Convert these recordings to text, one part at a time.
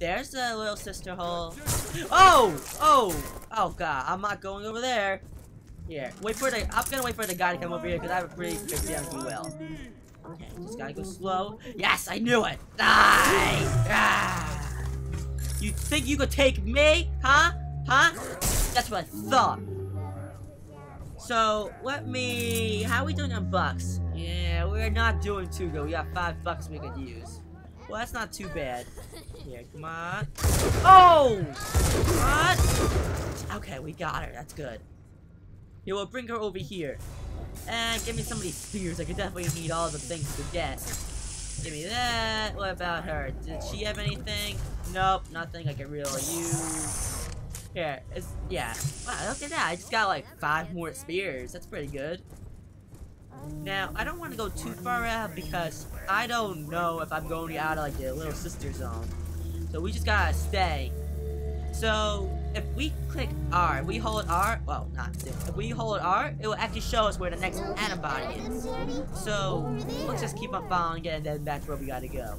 there's the little sister hole. Oh! Oh! Oh god, I'm not going over there. Here, wait for the- I'm gonna wait for the guy to come over here because I have a pretty good he will. Okay, just gotta go slow. Yes, I knew it! Die! Ah! You think you could take me? Huh? Huh? That's what I thought. So, let me... How are we doing on bucks? Yeah, we're not doing too good. We got five bucks we could use. Well, that's not too bad. Here, come on. Oh! What? Okay, we got her. That's good. Yeah, we'll bring her over here. And give me some of these spears. I could definitely need all the things to get. Give me that. What about her? Did she have anything? Nope, nothing I can really use. Here, it's, yeah. Wow, look at that. I just got like five more spears. That's pretty good. Now, I don't want to go too far out because I don't know if I'm going out of like the little sister zone. So we just gotta stay. So, if we click R, we hold R, well, not this, if we hold R, it will actually show us where the next antibody is. So, let's just keep on following it and then that's where we gotta go.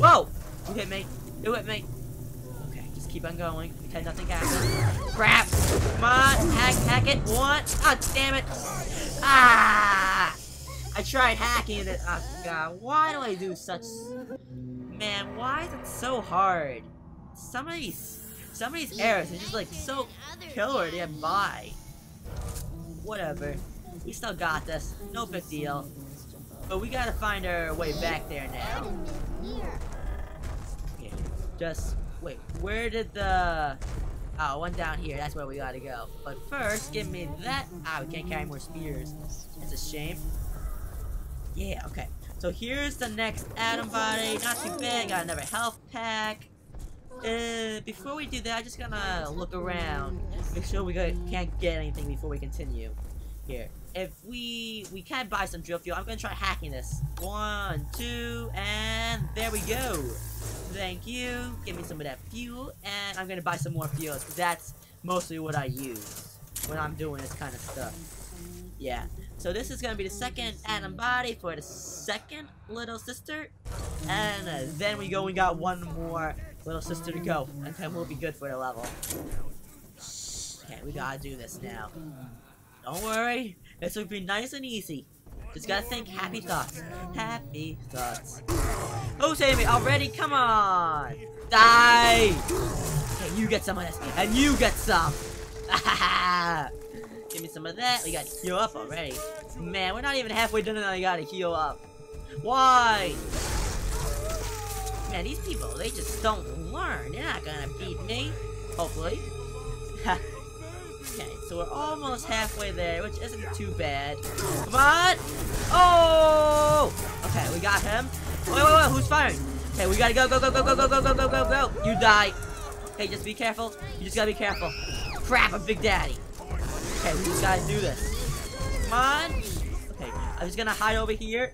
Whoa! You hit me. You hit me. Okay, just keep on going. Pretend nothing happened. Crap! Come on! Hack, hack it! What? Ah, damn it! Ah! I tried hacking it. Oh, God. Why do I do such... Man, why is it so hard? Some of these... Some of these errors are just like so killer to get by. Whatever. We still got this. No big deal. But we gotta find our way back there now. Okay. Just wait. Where did the? Oh, one down here. That's where we gotta go. But first, give me that. Ah, we can't carry more spears. It's a shame. Yeah. Okay. So here's the next ADAM body. Not too bad. Got another health pack. Uh, before we do that, I'm just gonna look around. Make sure we can't get anything before we continue. Here. If we we can buy some drill fuel, I'm gonna try hacking this. One, two, and there we go. Thank you. Give me some of that fuel, and I'm gonna buy some more fuel that's mostly what I use when I'm doing this kind of stuff. Yeah. So this is gonna be the second ADAM body for the second little sister, and uh, then we go. We got one more little sister to go, and then we'll be good for the level. Okay, we gotta do this now. Don't worry, this will be nice and easy. Just gotta think happy thoughts. Happy thoughts. Who's hitting me already? Come on! Die! Okay, you get some of this, and you get some! Give me some of that. We got heal up already. Man, we're not even halfway done and I gotta heal up. Why? Man, these people, they just don't learn. They're not gonna beat me. Hopefully. okay, so we're almost halfway there, which isn't too bad. Come on! Oh! Okay, we got him. Wait, wait, wait, who's firing? Okay, we gotta go, go, go, go, go, go, go, go, go, go, go. You die. Okay, just be careful. You just gotta be careful. Crap, I'm Big Daddy. Okay, we just gotta do this. Come on. Okay, I'm just gonna hide over here.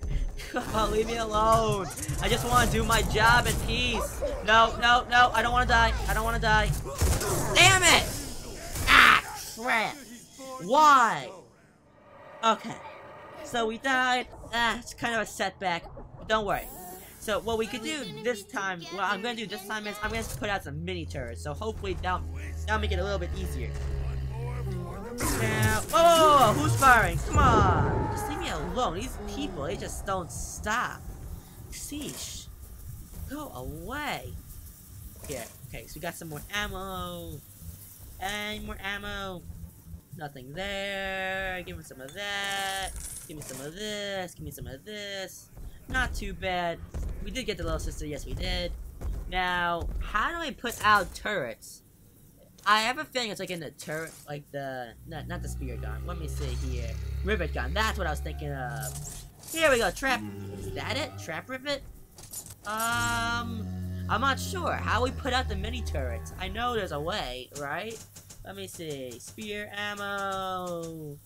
On, leave me alone. I just want to do my job in peace. No, no, no, I don't want to die. I don't want to die. Damn it! Crap. Why? Okay. So we died. Ah, it's kind of a setback. But don't worry. So what we could do this time, what I'm gonna do this time is I'm gonna put out some mini turrets. So hopefully that'll, that'll make it a little bit easier. Now, whoa, who's firing? Come on, just leave me alone. These people, they just don't stop. Sheesh. Go away. Here, okay, so we got some more ammo. And more ammo. Nothing there. Give me some of that. Give me some of this. Give me some of this. Not too bad. We did get the little sister. Yes, we did. Now, how do I put out turrets? I have a feeling it's like in the turret, like the, not, not the spear gun. Let me see here. Rivet gun. That's what I was thinking of. Here we go. Trap. Is that it? Trap rivet? Um, I'm not sure. How we put out the mini turrets? I know there's a way, right? Let me see. Spear ammo.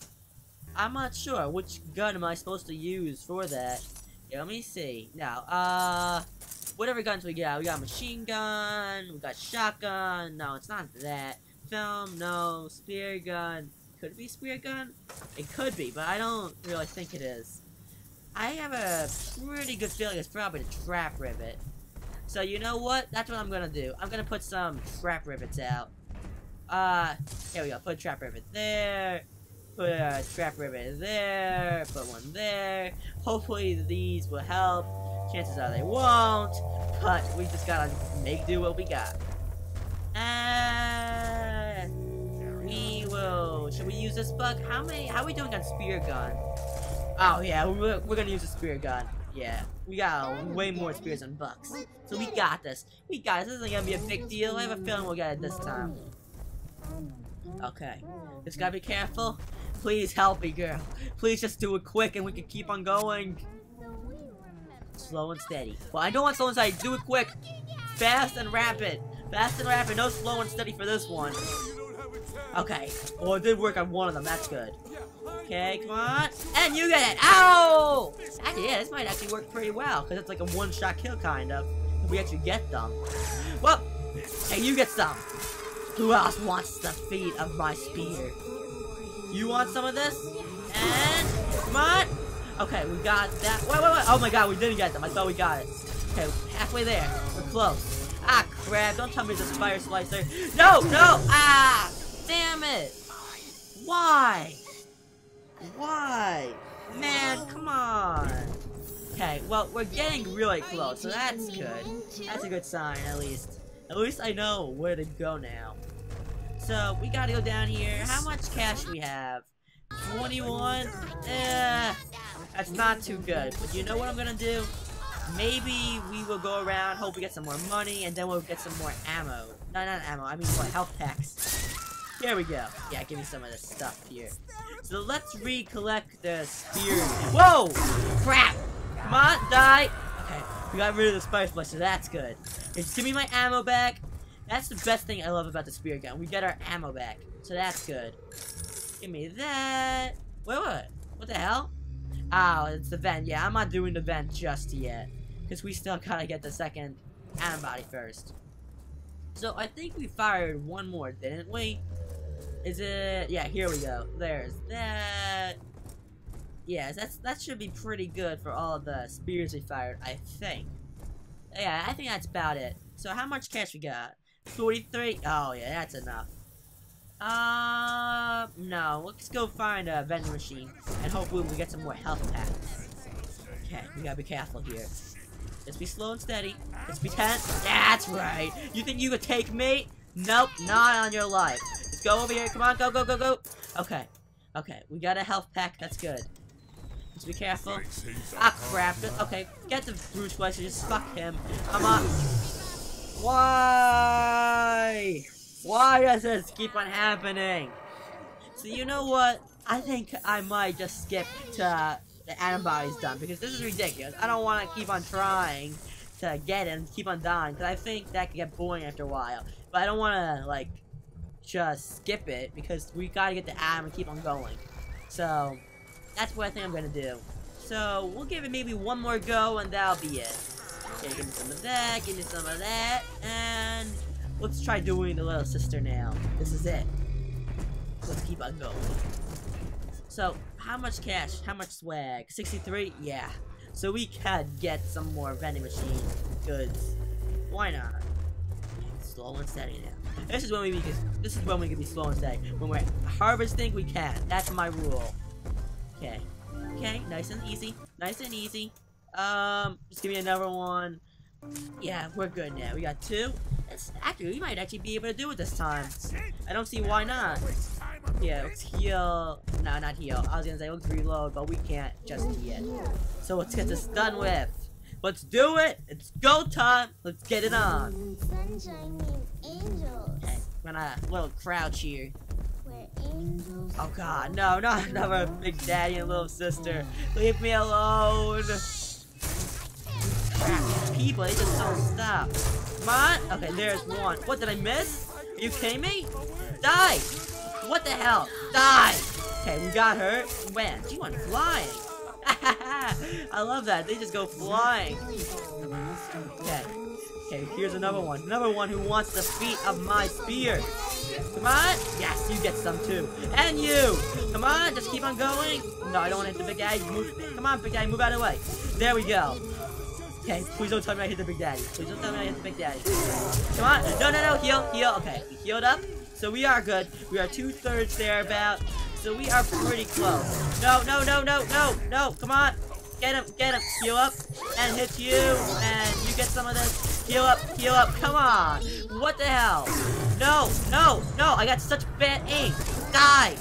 I'm not sure. Which gun am I supposed to use for that? Yeah, let me see. Now, uh, whatever guns we got. We got machine gun. We got shotgun. No, it's not that. Film. No. Spear gun. Could it be spear gun? It could be, but I don't really think it is. I have a pretty good feeling it's probably the trap rivet. So you know what? That's what I'm gonna do. I'm gonna put some trap rivets out. Uh, here we go. Put a trap rivet there. Put a trap rivet there. Put one there. Hopefully these will help. Chances are they won't. But we just gotta make do what we got. And we will. Should we use this bug? How many? How are we doing on spear gun? Oh yeah, we're, we're gonna use a spear gun. Yeah, we got way more spears than bucks. So we got this. We got this. This isn't gonna be a big deal. I have a feeling we'll get it this time. Okay. Just gotta be careful. Please help me, girl. Please just do it quick and we can keep on going. Slow and steady. Well, I don't want slow and steady. Do it quick. Fast and rapid. Fast and rapid. No slow and steady for this one. Okay. Well, it did work on one of them. That's good. Okay, come on. And you get it. Ow! Actually, yeah, this might actually work pretty well. Because it's like a one-shot kill, kind of. We actually get them. Well, hey, you get some. Who else wants the feet of my spear? You want some of this? And, come on. Okay, we got that. Wait, wait, wait. Oh my god, we didn't get them. I thought we got it. Okay, halfway there. We're close. Ah, crap. Don't tell me this fire slicer. No, no. Ah, damn it. Why? Why? Man, come on. Okay, well, we're getting really close, so that's good. That's a good sign, at least. At least I know where to go now. So, we gotta go down here. How much cash we have? 21? Eh, that's not too good. But you know what I'm gonna do? Maybe we will go around, hope we get some more money, and then we'll get some more ammo. No, not ammo, I mean what, health packs. Here we go. Yeah, give me some of this stuff here. So let's recollect the spear. Whoa! Crap! Come on, die! Okay, we got rid of the spice blaster. That's good. Give me my ammo back. That's the best thing I love about the spear gun. We get our ammo back. So that's good. Give me that. Wait, what? What the hell? Oh, it's the vent. Yeah, I'm not doing the vent just yet. Because we still gotta get the second antibody first. So I think we fired one more, didn't we? Is it? Yeah, here we go. There's that. Yeah, that's that should be pretty good for all of the spears we fired, I think. Yeah, I think that's about it. So how much cash we got? 43? Oh yeah, that's enough. Uh, no. Let's go find a vending machine and hopefully we get some more health packs. Okay, we gotta be careful here. Let's be slow and steady. Just be tense. That's right. You think you could take me? Nope, not on your life. Let's go over here. Come on, go, go, go, go. Okay. Okay, we got a health pack. That's good. Just be careful. Ah, crap. Okay, get the Brute Splicer. Just fuck him. Come on. Why? Why does this keep on happening? So you know what? I think I might just skip to the antibodies done because this is ridiculous. I don't want to keep on trying to get it and keep on dying because I think that could get boring after a while. But I don't want to like just skip it because we gotta get the ADAM and keep on going. So that's what I think I'm gonna do. So we'll give it maybe one more go and that'll be it. Okay, give me some of that, give me some of that, and let's try doing the little sister now. This is it. Let's keep on going. So, how much cash? How much swag? 63? Yeah. So we can get some more vending machine goods. Why not? Slow and steady now. This is when we can, this is when we can be slow and steady. When we're harvesting, we can. That's my rule. Okay. Okay, nice and easy. Nice and easy. Um, just give me another one. Yeah, we're good now. We got two. It's actually, we might actually be able to do it this time. I don't see why not. Yeah, let's heal. No, not heal. I was gonna say let's reload, but we can't just yet. So let's get this done with. Let's do it. It's go time. Let's get it on. Okay, we're gonna little crouch here. Oh god, no, not another big daddy and little sister. Leave me alone. Crap, people, they just don't stop. Come on. Okay, there's one. What, did I miss? Are you kidding me? Die! What the hell? Die! Okay, we got her. Man, she went flying. I love that. They just go flying. Okay. Okay, here's another one. Another one who wants the feet of my spear. Come on. Yes, you get some too. And you. Come on, just keep on going. No, I don't want to hit the big guy. Move. Come on, big guy, move out of the way. There we go. Okay, please don't tell me I hit the Big Daddy. Please don't tell me I hit the Big Daddy. Come on. No, no, no. Heal, heal. Okay, we healed up. So we are good. We are two-thirds there about. So we are pretty close. No, no, no, no, no, no. Come on. Get him, get him. Heal up. And hit you. And you get some of this. Heal up, heal up. Come on. What the hell? No, no, no. I got such bad aim. Die.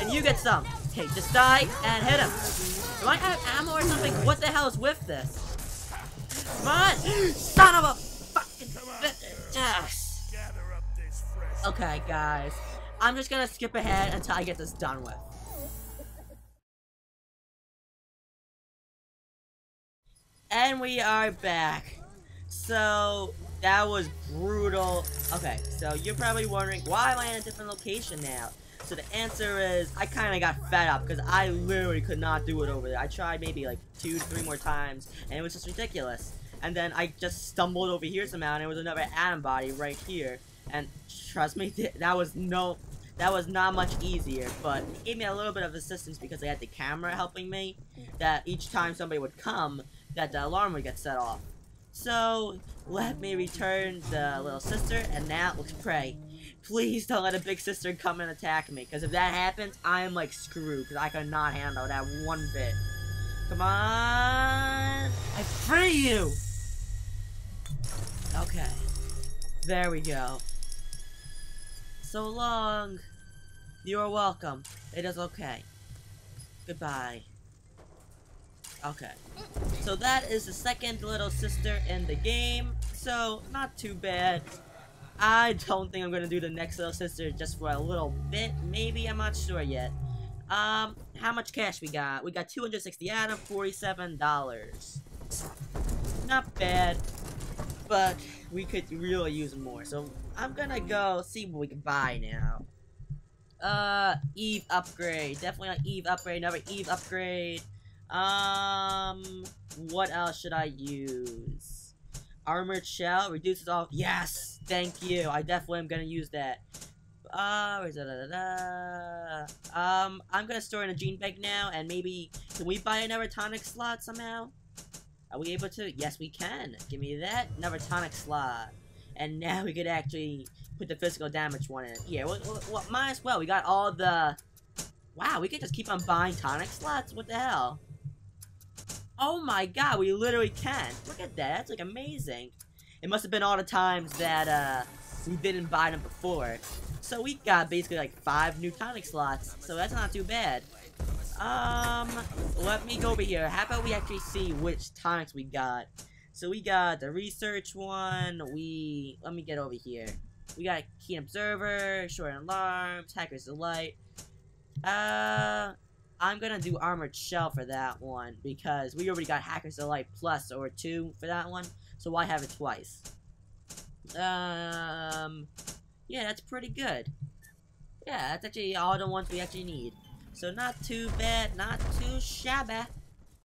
And you get some. Okay, just die and hit him. Do I have ammo or something? What the hell is with this? Come on! Son of a fucking yes. Okay, guys. I'm just gonna skip ahead until I get this done with. And we are back. So, that was brutal. Okay, so you're probably wondering, why am I in a different location now? So the answer is, I kind of got fed up because I literally could not do it over there. I tried maybe like two, three more times, and it was just ridiculous. And then I just stumbled over here somehow, and there was another ADAM body right here. And trust me, that was no, that was not much easier, but it gave me a little bit of assistance because I had the camera helping me. That each time somebody would come, that the alarm would get set off. So, let me return the little sister, and now let's pray. Please don't let a big sister come and attack me, because if that happens, I am like screwed, because I cannot handle that one bit. Come on! I free you! Okay. There we go. So long. You are welcome. It is okay. Goodbye. Okay. So that is the second little sister in the game. So, not too bad. I don't think I'm gonna do the next little sister just for a little bit. Maybe, I'm not sure yet. Um, how much cash we got? We got 260 out of $47. Not bad, but we could really use more. So I'm gonna go see what we can buy now. Uh, Eve upgrade. Definitely an Eve upgrade. Another Eve upgrade. Um, what else should I use? Armored shell reduces all. Yes, thank you. I definitely am gonna use that. Uh, da, da, da, um, I'm gonna store in a gene bank now, and maybe can we buy another tonic slot somehow? Are we able to? Yes, we can. Give me that another tonic slot, and now we could actually put the physical damage one in. Yeah, well, well, might as well. We got all the. Wow, we could just keep on buying tonic slots. What the hell? Oh my god, we literally can. Look at that. That's like amazing. It must have been all the times that uh, we didn't buy them before. So we got basically like five new tonic slots. So that's not too bad. Um, let me go over here. How about we actually see which tonics we got? So we got the research one. We let me get over here. We got keen observer, short alarms, hacker's delight. Uh, I'm gonna do Armored Shell for that one because we already got Hacker's Delight Plus or two for that one, so why have it twice? Um, yeah, that's pretty good. Yeah, that's actually all the ones we actually need. So not too bad, not too shabby.